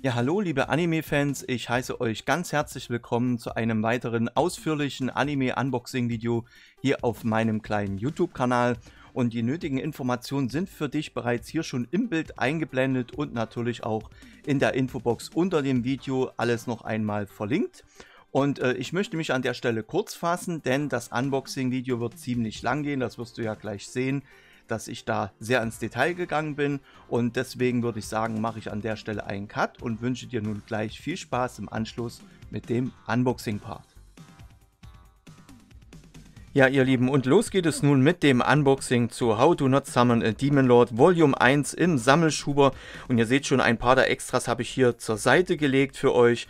Ja, hallo liebe Anime-Fans, ich heiße euch ganz herzlich willkommen zu einem weiteren ausführlichen Anime-Unboxing-Video hier auf meinem kleinen YouTube-Kanal. Und die nötigen Informationen sind für dich bereits hier schon im Bild eingeblendet und natürlich auch in der Infobox unter dem Video alles noch einmal verlinkt. Und äh, ich möchte mich an der Stelle kurz fassen, denn das Unboxing-Video wird ziemlich lang gehen, das wirst du ja gleich sehen dass ich da sehr ins Detail gegangen bin und deswegen würde ich sagen, mache ich an der Stelle einen Cut und wünsche dir nun gleich viel Spaß im Anschluss mit dem Unboxing-Part. Ja, ihr Lieben, und los geht es nun mit dem Unboxing zu How to Not Summon a Demon Lord Volume 1 im Sammelschuber. Und ihr seht schon, ein paar der Extras habe ich hier zur Seite gelegt für euch.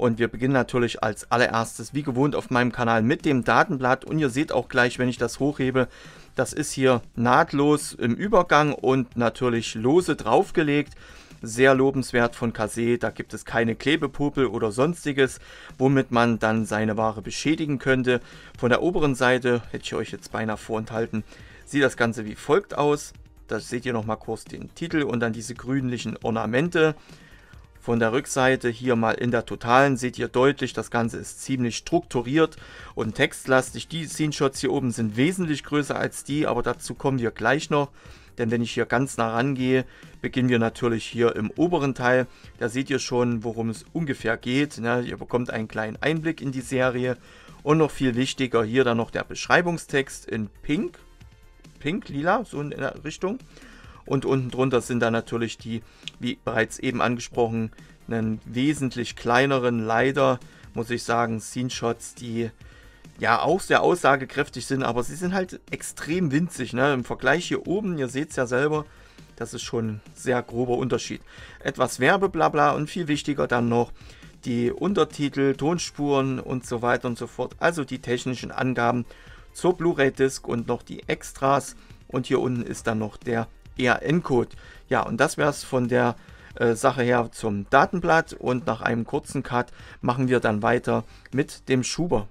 Und wir beginnen natürlich als allererstes, wie gewohnt, auf meinem Kanal mit dem Datenblatt. Und ihr seht auch gleich, wenn ich das hochhebe, das ist hier nahtlos im Übergang und natürlich lose draufgelegt. Sehr lobenswert von Kase, da gibt es keine Klebepupel oder sonstiges, womit man dann seine Ware beschädigen könnte. Von der oberen Seite, hätte ich euch jetzt beinahe vorenthalten, sieht das Ganze wie folgt aus. Da seht ihr nochmal kurz den Titel und dann diese grünlichen Ornamente. Von der Rückseite hier mal in der Totalen seht ihr deutlich, das Ganze ist ziemlich strukturiert und textlastig. Die Screenshots hier oben sind wesentlich größer als die, aber dazu kommen wir gleich noch. Denn wenn ich hier ganz nah rangehe, beginnen wir natürlich hier im oberen Teil. Da seht ihr schon, worum es ungefähr geht. Ne? Ihr bekommt einen kleinen Einblick in die Serie. Und noch viel wichtiger, hier dann noch der Beschreibungstext in Pink. Pink, lila, so in der Richtung. Und unten drunter sind dann natürlich die, wie bereits eben angesprochen, einen wesentlich kleineren, leider, muss ich sagen, Scene-Shots, die ja auch sehr aussagekräftig sind, aber sie sind halt extrem winzig. Ne? Im Vergleich hier oben, ihr seht es ja selber, das ist schon ein sehr grober Unterschied. Etwas Werbeblabla und viel wichtiger dann noch die Untertitel, Tonspuren und so weiter und so fort. Also die technischen Angaben zur Blu-ray-Disc und noch die Extras. Und hier unten ist dann noch der ERN-Code. Ja, und das wäre es von der äh, Sache her zum Datenblatt und nach einem kurzen Cut machen wir dann weiter mit dem Schuber.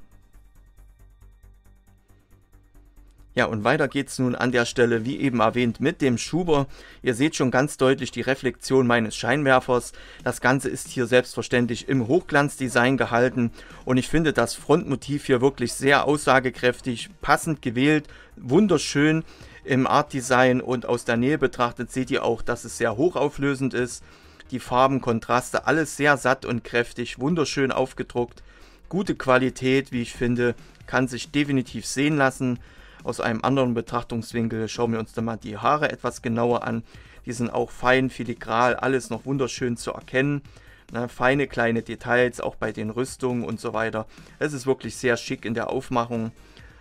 Ja, und weiter geht es nun an der Stelle, wie eben erwähnt, mit dem Schuber. Ihr seht schon ganz deutlich die Reflexion meines Scheinwerfers. Das Ganze ist hier selbstverständlich im Hochglanzdesign gehalten und ich finde das Frontmotiv hier wirklich sehr aussagekräftig, passend gewählt, wunderschön im Art Design und aus der Nähe betrachtet seht ihr auch, dass es sehr hochauflösend ist. Die Farben, Kontraste, alles sehr satt und kräftig, wunderschön aufgedruckt. Gute Qualität, wie ich finde, kann sich definitiv sehen lassen. Aus einem anderen Betrachtungswinkel schauen wir uns dann mal die Haare etwas genauer an. Die sind auch fein, filigral, alles noch wunderschön zu erkennen. Na, feine kleine Details, auch bei den Rüstungen und so weiter. Es ist wirklich sehr schick in der Aufmachung.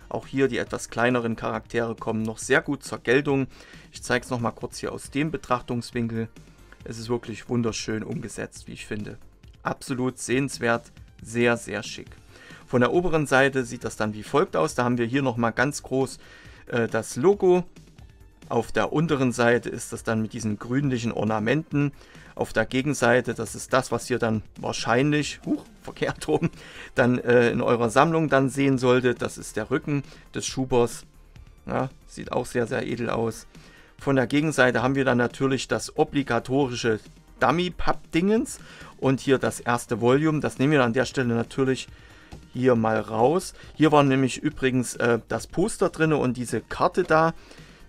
Auch hier die etwas kleineren Charaktere kommen noch sehr gut zur Geltung. Ich zeige es nochmal kurz hier aus dem Betrachtungswinkel. Es ist wirklich wunderschön umgesetzt, wie ich finde. Absolut sehenswert, sehr, sehr schick. Von der oberen Seite sieht das dann wie folgt aus. Da haben wir hier nochmal ganz groß äh, das Logo. Auf der unteren Seite ist das dann mit diesen grünlichen Ornamenten auf der Gegenseite, das ist das, was ihr dann wahrscheinlich, huch, verkehrt rum, dann äh, in eurer Sammlung dann sehen solltet. Das ist der Rücken des Schubers. Ja, sieht auch sehr, sehr edel aus. Von der Gegenseite haben wir dann natürlich das obligatorische Dummy-Papp-Dingens und hier das erste Volume. Das nehmen wir an der Stelle natürlich hier mal raus. Hier war nämlich übrigens äh, das Poster drin und diese Karte da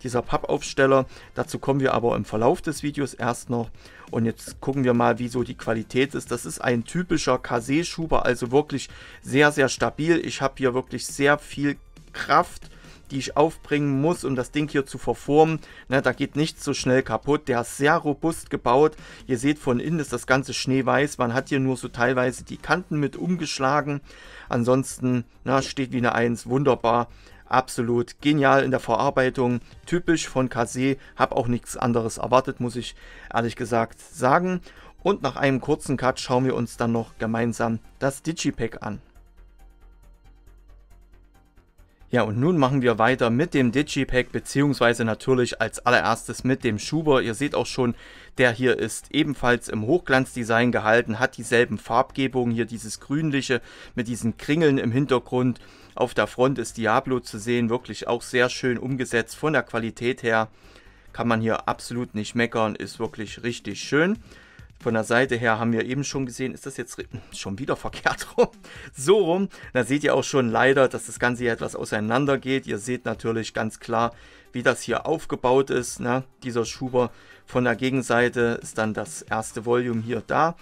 dieser Pappaufsteller. Dazu kommen wir aber im Verlauf des Videos erst noch. Und jetzt gucken wir mal, wie so die Qualität ist. Das ist ein typischer Kase-Schuber, also wirklich sehr, sehr stabil. Ich habe hier wirklich sehr viel Kraft die ich aufbringen muss, um das Ding hier zu verformen. Ne, da geht nichts so schnell kaputt. Der ist sehr robust gebaut. Ihr seht, von innen ist das Ganze schneeweiß. Man hat hier nur so teilweise die Kanten mit umgeschlagen. Ansonsten na, steht wie eine 1. Wunderbar absolut genial in der Verarbeitung, typisch von Kase, habe auch nichts anderes erwartet, muss ich ehrlich gesagt sagen. Und nach einem kurzen Cut schauen wir uns dann noch gemeinsam das Digipack an. Ja, und nun machen wir weiter mit dem Digipack, beziehungsweise natürlich als allererstes mit dem Schuber. Ihr seht auch schon, der hier ist ebenfalls im Hochglanzdesign gehalten, hat dieselben Farbgebungen, hier dieses grünliche mit diesen Kringeln im Hintergrund. Auf der Front ist Diablo zu sehen, wirklich auch sehr schön umgesetzt. Von der Qualität her kann man hier absolut nicht meckern, ist wirklich richtig schön. Von der Seite her haben wir eben schon gesehen, ist das jetzt schon wieder verkehrt rum? So rum. Da seht ihr auch schon leider, dass das Ganze hier etwas auseinander geht. Ihr seht natürlich ganz klar, wie das hier aufgebaut ist. Ne? Dieser Schuber von der Gegenseite ist dann das erste Volume hier da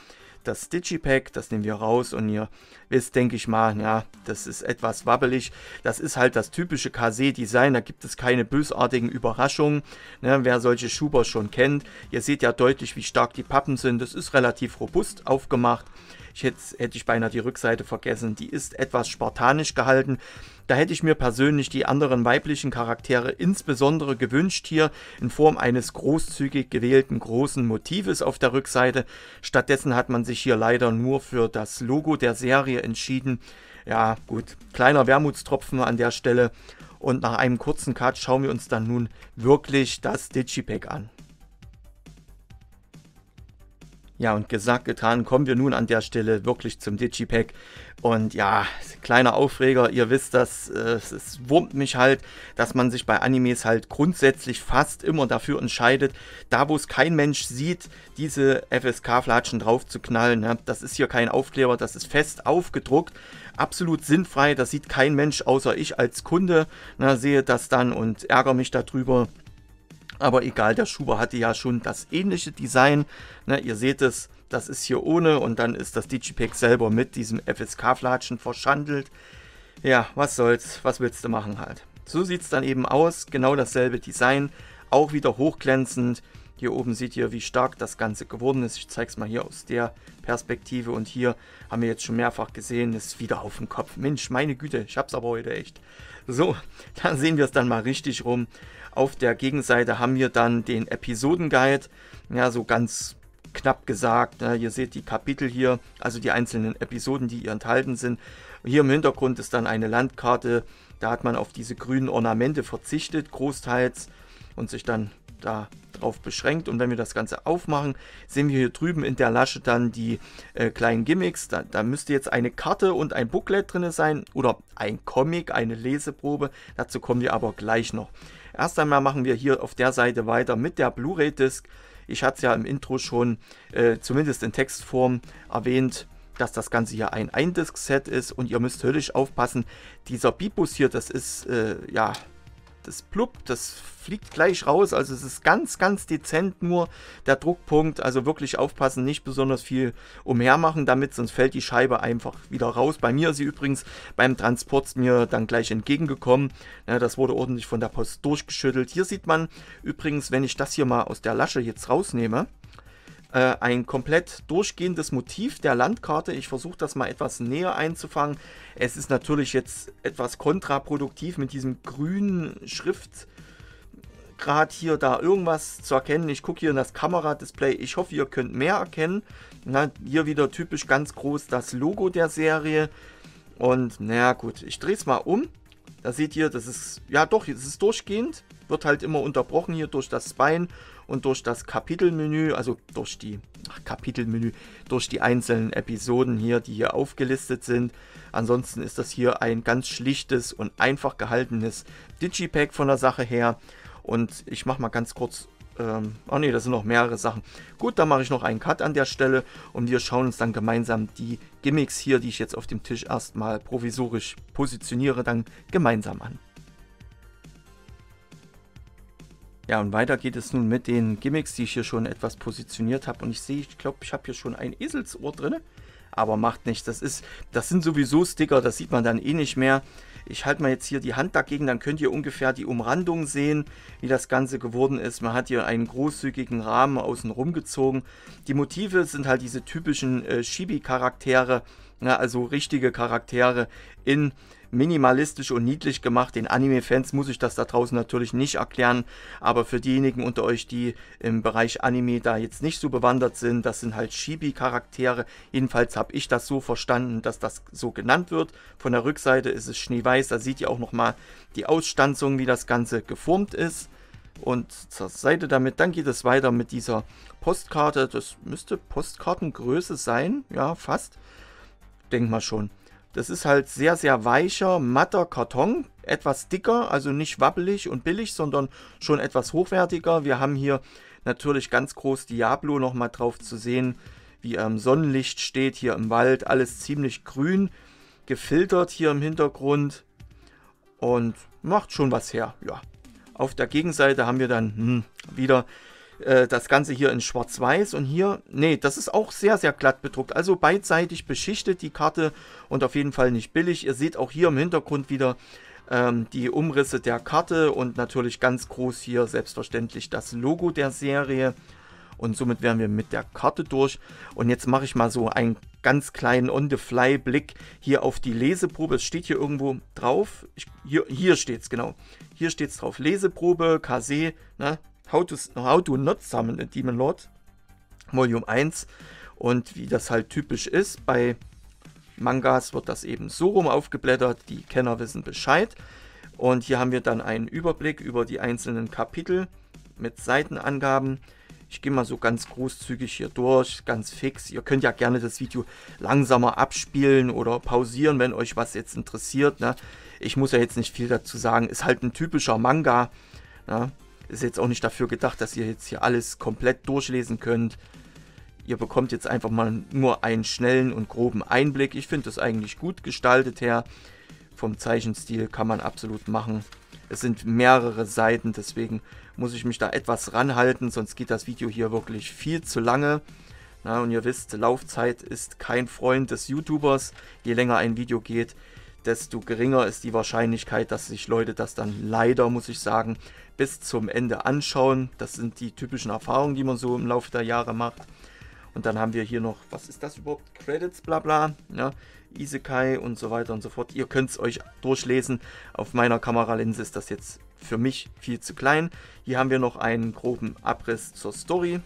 das Digipack, das nehmen wir raus und ihr wisst, denke ich mal, ja, das ist etwas wabbelig. Das ist halt das typische KC-Design, da gibt es keine bösartigen Überraschungen. Ne, wer solche Schuber schon kennt, ihr seht ja deutlich, wie stark die Pappen sind. Das ist relativ robust aufgemacht. Ich hätte, hätte ich beinahe die Rückseite vergessen. Die ist etwas spartanisch gehalten. Da hätte ich mir persönlich die anderen weiblichen Charaktere insbesondere gewünscht hier in Form eines großzügig gewählten großen Motives auf der Rückseite. Stattdessen hat man sich hier leider nur für das Logo der Serie entschieden. Ja gut, kleiner Wermutstropfen an der Stelle. Und nach einem kurzen Cut schauen wir uns dann nun wirklich das Digipack an. Ja, und gesagt, getan, kommen wir nun an der Stelle wirklich zum Digipack. Und ja, kleiner Aufreger, ihr wisst das, äh, es wurmt mich halt, dass man sich bei Animes halt grundsätzlich fast immer dafür entscheidet, da wo es kein Mensch sieht, diese FSK-Flatschen drauf zu knallen. Ne? Das ist hier kein Aufkleber, das ist fest aufgedruckt, absolut sinnfrei, das sieht kein Mensch außer ich als Kunde, ne, sehe das dann und ärgere mich darüber. Aber egal, der Schuber hatte ja schon das ähnliche Design. Ne, ihr seht es, das ist hier ohne und dann ist das Digipack selber mit diesem FSK-Flatschen verschandelt. Ja, was soll's, was willst du machen halt. So sieht es dann eben aus, genau dasselbe Design, auch wieder hochglänzend. Hier oben seht ihr, wie stark das Ganze geworden ist. Ich zeige es mal hier aus der Perspektive. Und hier haben wir jetzt schon mehrfach gesehen, ist wieder auf dem Kopf. Mensch, meine Güte, ich hab's aber heute echt. So, dann sehen wir es dann mal richtig rum. Auf der Gegenseite haben wir dann den Episodenguide. Ja, so ganz knapp gesagt. Ja, ihr seht die Kapitel hier, also die einzelnen Episoden, die hier enthalten sind. Hier im Hintergrund ist dann eine Landkarte. Da hat man auf diese grünen Ornamente verzichtet, großteils, und sich dann da drauf beschränkt. Und wenn wir das Ganze aufmachen, sehen wir hier drüben in der Lasche dann die äh, kleinen Gimmicks. Da, da, müsste jetzt eine Karte und ein Booklet drin sein oder ein Comic, eine Leseprobe. Dazu kommen wir aber gleich noch. Erst einmal machen wir hier auf der Seite weiter mit der Blu-ray-Disc. Ich hatte es ja im Intro schon äh, zumindest in Textform erwähnt, dass das Ganze hier ein Ein-Disc-Set ist und ihr müsst höllisch aufpassen. Dieser Bibus hier, das ist äh, ja das Blub, das fliegt gleich raus. Also es ist ganz, ganz dezent nur der Druckpunkt. Also wirklich aufpassen, nicht besonders viel umhermachen damit, sonst fällt die Scheibe einfach wieder raus. Bei mir ist sie übrigens beim Transport mir dann gleich entgegengekommen. Ja, das wurde ordentlich von der Post durchgeschüttelt. Hier sieht man übrigens, wenn ich das hier mal aus der Lasche jetzt rausnehme, äh, ein komplett durchgehendes Motiv der Landkarte. Ich versuche das mal etwas näher einzufangen. Es ist natürlich jetzt etwas kontraproduktiv mit diesem grünen Schriftgrad hier da irgendwas zu erkennen. Ich gucke hier in das Kameradisplay. Ich hoffe, ihr könnt mehr erkennen. Na, hier wieder typisch ganz groß das Logo der Serie. Und naja gut, ich drehe es mal um. Da seht ihr, das ist, ja doch, es ist durchgehend. Wird halt immer unterbrochen hier durch das Spine und durch das Kapitelmenü, also durch die ach, Kapitelmenü, durch die einzelnen Episoden hier, die hier aufgelistet sind. Ansonsten ist das hier ein ganz schlichtes und einfach gehaltenes Digipack von der Sache her. Und ich mache mal ganz kurz ähm, oh ne, das sind noch mehrere Sachen. Gut, dann mache ich noch einen Cut an der Stelle und wir schauen uns dann gemeinsam die Gimmicks hier, die ich jetzt auf dem Tisch erstmal provisorisch positioniere, dann gemeinsam an. Ja, und weiter geht es nun mit den Gimmicks, die ich hier schon etwas positioniert habe. Und ich sehe, ich glaube, ich habe hier schon ein Eselsohr drin. Aber macht nichts. Das, ist, das sind sowieso Sticker, das sieht man dann eh nicht mehr. Ich halte mal jetzt hier die Hand dagegen, dann könnt ihr ungefähr die Umrandung sehen, wie das Ganze geworden ist. Man hat hier einen großzügigen Rahmen außen rum gezogen. Die Motive sind halt diese typischen äh, Chibi-Charaktere, also richtige Charaktere in minimalistisch und niedlich gemacht. Den Anime-Fans muss ich das da draußen natürlich nicht erklären, aber für diejenigen unter euch, die im Bereich Anime da jetzt nicht so bewandert sind, das sind halt Chibi-Charaktere. Jedenfalls habe ich das so verstanden, dass das so genannt wird. Von der Rückseite ist es schneeweiß, da seht ihr auch nochmal die Ausstanzung, wie das Ganze geformt ist. Und zur Seite damit, dann geht es weiter mit dieser Postkarte. Das müsste Postkartengröße sein, ja, fast. Denk mal schon. Das ist halt sehr, sehr weicher, matter Karton. etwas dicker, also nicht wabbelig und billig, sondern schon etwas hochwertiger. Wir haben hier natürlich ganz groß Diablo nochmal drauf zu sehen, wie im Sonnenlicht steht, hier im Wald, alles ziemlich grün, gefiltert hier im Hintergrund und macht schon was her, ja. Auf der Gegenseite haben wir dann hm, wieder äh, das Ganze hier in schwarz-weiß und hier, nee, das ist auch sehr, sehr glatt bedruckt. Also beidseitig beschichtet die Karte und auf jeden Fall nicht billig. Ihr seht auch hier im Hintergrund wieder ähm, die Umrisse der Karte und natürlich ganz groß hier selbstverständlich das Logo der Serie. Und somit wären wir mit der Karte durch. Und jetzt mache ich mal so einen ganz kleinen On-the-Fly-Blick hier auf die Leseprobe. Es steht hier irgendwo drauf. Ich, hier hier steht es, genau. Hier steht es drauf. Leseprobe, KC, ne? How to, How to Not Summon a Demon Lord. Volume 1. Und wie das halt typisch ist bei Mangas wird das eben so rum aufgeblättert, die Kenner wissen Bescheid. Und hier haben wir dann einen Überblick über die einzelnen Kapitel mit Seitenangaben. Ich gehe mal so ganz großzügig hier durch, ganz fix. Ihr könnt ja gerne das Video langsamer abspielen oder pausieren, wenn euch was jetzt interessiert. Ne? Ich muss ja jetzt nicht viel dazu sagen. Ist halt ein typischer Manga. Ne? Ist jetzt auch nicht dafür gedacht, dass ihr jetzt hier alles komplett durchlesen könnt. Ihr bekommt jetzt einfach mal nur einen schnellen und groben Einblick. Ich finde das eigentlich gut gestaltet her. Vom Zeichenstil kann man absolut machen. Es sind mehrere Seiten, deswegen muss ich mich da etwas ranhalten, sonst geht das Video hier wirklich viel zu lange. Na, und ihr wisst, Laufzeit ist kein Freund des YouTubers. Je länger ein Video geht, desto geringer ist die Wahrscheinlichkeit, dass sich Leute das dann leider, muss ich sagen, bis zum Ende anschauen. Das sind die typischen Erfahrungen, die man so im Laufe der Jahre macht. Und dann haben wir hier noch, was ist das überhaupt? Credits, bla bla. Ja, Isekai und so weiter und so fort. Ihr könnt es euch durchlesen. Auf meiner Kameralinse ist das jetzt für mich viel zu klein. Hier haben wir noch einen groben Abriss zur Story.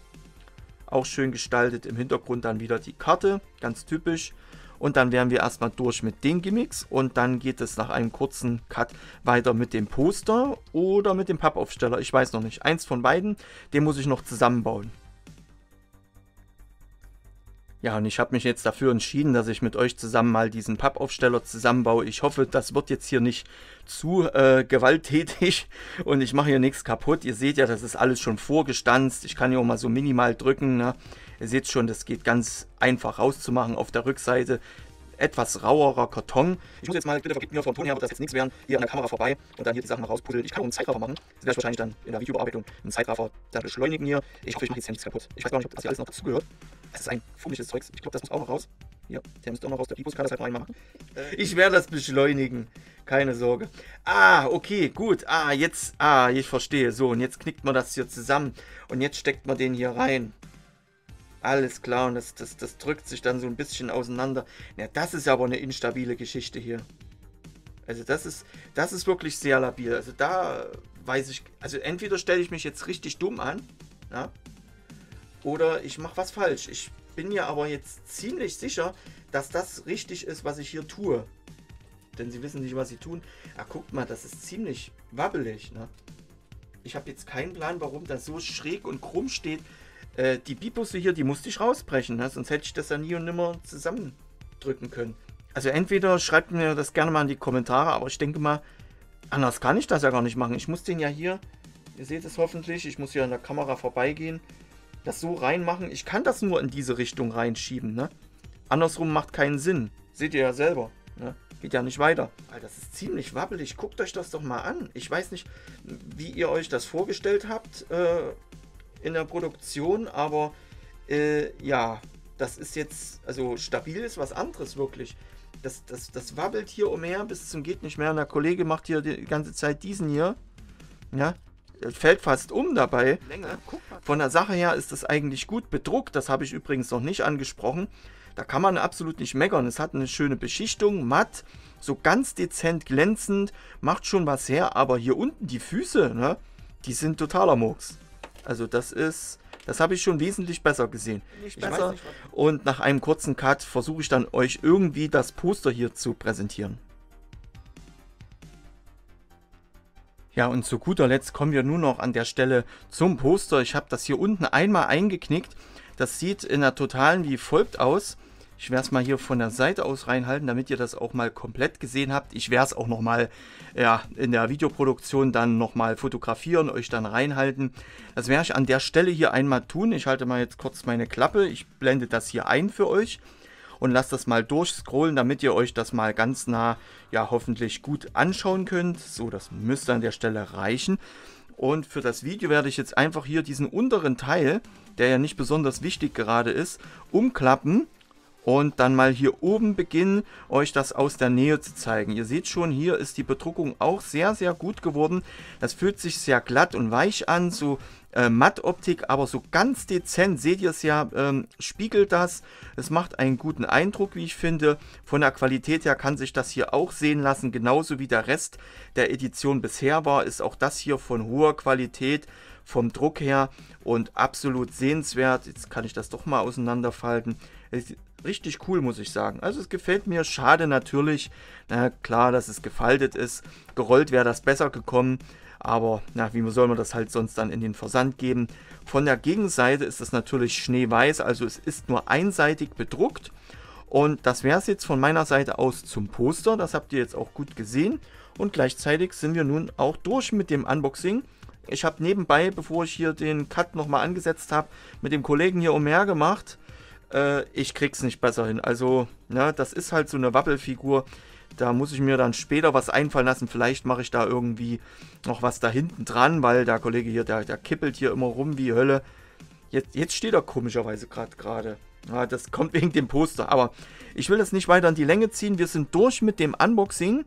Auch schön gestaltet. Im Hintergrund dann wieder die Karte, ganz typisch. Und dann wären wir erstmal durch mit den Gimmicks und dann geht es nach einem kurzen Cut weiter mit dem Poster oder mit dem Pappaufsteller. Ich weiß noch nicht. Eins von beiden, den muss ich noch zusammenbauen. Ja, und ich habe mich jetzt dafür entschieden, dass ich mit euch zusammen mal diesen Pappaufsteller zusammenbaue. Ich hoffe, das wird jetzt hier nicht zu äh, gewalttätig und ich mache hier nichts kaputt. Ihr seht ja, das ist alles schon vorgestanzt. Ich kann hier auch mal so minimal drücken. Ne? Ihr seht schon, das geht ganz einfach rauszumachen. Auf der Rückseite etwas rauerer Karton. Ich muss jetzt mal, bitte vergebt mir vom Ton her, wird das jetzt nichts werden, hier an der Kamera vorbei und dann hier die Sachen mal rauspuzzeln. Ich kann auch einen Zeitraffer machen. Das werde ich wahrscheinlich dann in der Videobearbeitung einen Zeitraffer da beschleunigen hier. Ich hoffe, ich mache jetzt hier nichts kaputt. Ich weiß gar nicht, ob das hier alles noch dazugehört. Das ist ein fummeliges Zeugs. Ich glaube, das muss auch noch raus. Hier, der müsste auch noch raus. Der Bibus kann das halt reinmachen. Ich werde das beschleunigen. Keine Sorge. Ah, okay, gut. Ah, jetzt, ah, ich verstehe. So, und jetzt knickt man das hier zusammen. Und jetzt steckt man den hier rein. Alles klar, und das, das, das drückt sich dann so ein bisschen auseinander. Ja, das ist aber eine instabile Geschichte hier. Also das ist, das ist wirklich sehr labil. Also da weiß ich, also entweder stelle ich mich jetzt richtig dumm an, ja, oder ich mache was falsch. Ich bin mir aber jetzt ziemlich sicher, dass das richtig ist, was ich hier tue. Denn sie wissen nicht, was sie tun. Ah, guckt mal, das ist ziemlich wabbelig, ne? Ich habe jetzt keinen Plan, warum das so schräg und krumm steht. Äh, die Bibusse hier, die musste ich rausbrechen, ne? sonst hätte ich das ja nie und nimmer zusammendrücken können. Also entweder schreibt mir das gerne mal in die Kommentare, aber ich denke mal, anders kann ich das ja gar nicht machen. Ich muss den ja hier, ihr seht es hoffentlich, ich muss hier an der Kamera vorbeigehen, das so reinmachen. Ich kann das nur in diese Richtung reinschieben, ne? Andersrum macht keinen Sinn. Seht ihr ja selber, ne? Geht ja nicht weiter. Alter, das ist ziemlich wabbelig. Guckt euch das doch mal an. Ich weiß nicht, wie ihr euch das vorgestellt habt. Äh, in der Produktion, aber äh, ja, das ist jetzt, also stabil ist was anderes wirklich. Das, das, das wabbelt hier umher bis zum geht nicht mehr. Und der Kollege macht hier die ganze Zeit diesen hier. Ja, fällt fast um dabei. Von der Sache her ist das eigentlich gut bedruckt. Das habe ich übrigens noch nicht angesprochen. Da kann man absolut nicht meckern. Es hat eine schöne Beschichtung, matt, so ganz dezent glänzend, macht schon was her. Aber hier unten die Füße, ne, die sind totaler Murks. Also das ist, das habe ich schon wesentlich besser gesehen. Nicht besser. Nicht, und nach einem kurzen Cut versuche ich dann euch irgendwie das Poster hier zu präsentieren. Ja, und zu guter Letzt kommen wir nun noch an der Stelle zum Poster. Ich habe das hier unten einmal eingeknickt. Das sieht in der Totalen wie folgt aus. Ich werde es mal hier von der Seite aus reinhalten, damit ihr das auch mal komplett gesehen habt. Ich werde es auch nochmal ja, in der Videoproduktion dann nochmal fotografieren, euch dann reinhalten. Das werde ich an der Stelle hier einmal tun. Ich halte mal jetzt kurz meine Klappe. Ich blende das hier ein für euch und lasst das mal durchscrollen, damit ihr euch das mal ganz nah, ja, hoffentlich gut anschauen könnt. So, das müsste an der Stelle reichen. Und für das Video werde ich jetzt einfach hier diesen unteren Teil, der ja nicht besonders wichtig gerade ist, umklappen und dann mal hier oben beginnen, euch das aus der Nähe zu zeigen. Ihr seht schon, hier ist die Bedruckung auch sehr, sehr gut geworden. Das fühlt sich sehr glatt und weich an, so äh, Mattoptik, aber so ganz dezent, seht ihr es ja, ähm, spiegelt das. Es macht einen guten Eindruck, wie ich finde. Von der Qualität her kann sich das hier auch sehen lassen, genauso wie der Rest der Edition bisher war, ist auch das hier von hoher Qualität vom Druck her und absolut sehenswert. Jetzt kann ich das doch mal auseinanderfalten richtig cool, muss ich sagen. Also es gefällt mir. Schade natürlich. Na klar, dass es gefaltet ist. Gerollt wäre das besser gekommen. Aber na, wie soll man das halt sonst dann in den Versand geben? Von der Gegenseite ist es natürlich schneeweiß. Also es ist nur einseitig bedruckt. Und das wäre es jetzt von meiner Seite aus zum Poster. Das habt ihr jetzt auch gut gesehen. Und gleichzeitig sind wir nun auch durch mit dem Unboxing. Ich habe nebenbei, bevor ich hier den Cut nochmal angesetzt habe, mit dem Kollegen hier umher gemacht äh, ich krieg's nicht besser hin. Also, ne, das ist halt so eine Wappelfigur. Da muss ich mir dann später was einfallen lassen. Vielleicht mache ich da irgendwie noch was da hinten dran, weil der Kollege hier, der, der kippelt hier immer rum wie Hölle. Jetzt, jetzt steht er komischerweise gerade gerade. Ja, das kommt wegen dem Poster. Aber ich will das nicht weiter in die Länge ziehen. Wir sind durch mit dem Unboxing.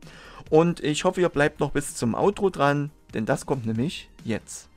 Und ich hoffe, ihr bleibt noch bis zum Outro dran. Denn das kommt nämlich jetzt.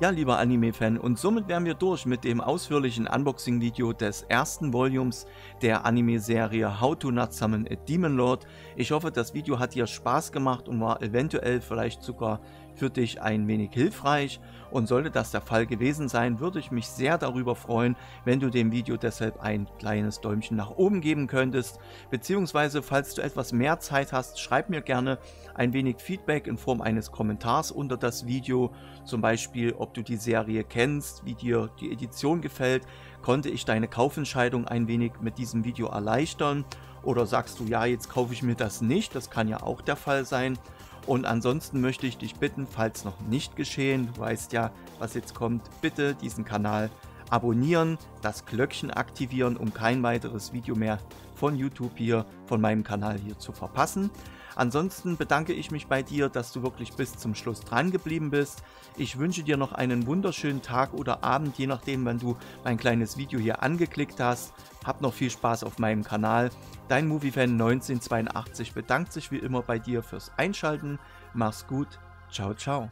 Ja, lieber Anime-Fan, und somit wären wir durch mit dem ausführlichen Unboxing-Video des ersten Volumes der Anime-Serie How to Not Summon a Demon Lord. Ich hoffe, das Video hat dir Spaß gemacht und war eventuell vielleicht sogar für dich ein wenig hilfreich. Und sollte das der Fall gewesen sein, würde ich mich sehr darüber freuen, wenn du dem Video deshalb ein kleines Däumchen nach oben geben könntest. Beziehungsweise, falls du etwas mehr Zeit hast, schreib mir gerne ein wenig Feedback in Form eines Kommentars unter das Video. Zum Beispiel, ob du die Serie kennst, wie dir die Edition gefällt. Konnte ich deine Kaufentscheidung ein wenig mit diesem Video erleichtern? Oder sagst du, ja, jetzt kaufe ich mir das nicht? Das kann ja auch der Fall sein. Und ansonsten möchte ich dich bitten, falls noch nicht geschehen, du weißt ja, was jetzt kommt, bitte diesen Kanal abonnieren, das Glöckchen aktivieren, um kein weiteres Video mehr von YouTube hier, von meinem Kanal hier zu verpassen. Ansonsten bedanke ich mich bei dir, dass du wirklich bis zum Schluss dran geblieben bist. Ich wünsche dir noch einen wunderschönen Tag oder Abend, je nachdem, wann du mein kleines Video hier angeklickt hast. Hab noch viel Spaß auf meinem Kanal. Dein Moviefan 1982 bedankt sich wie immer bei dir fürs Einschalten. Mach's gut. Ciao, ciao.